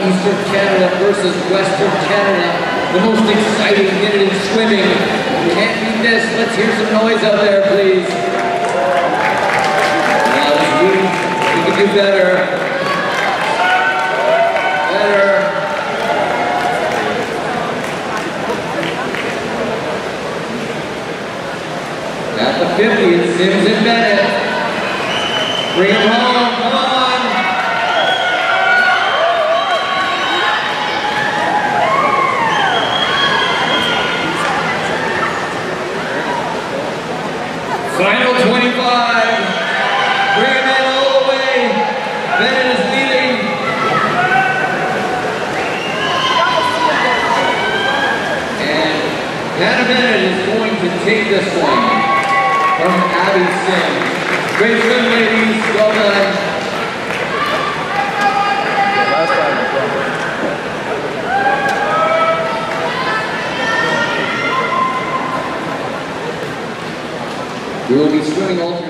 Eastern Canada versus Western Canada. The most exciting minute in swimming. We can't beat this. Let's hear some noise out there, please. Now, we, we can do better. Better. At the 50, it's Simms and Bennett. Bring him home, Final 25. Bring him in all the way. Bennett is leading. And Hannah Bennett is going to take this one from Abby Simms. Great ladies. Well We will be swimming alternate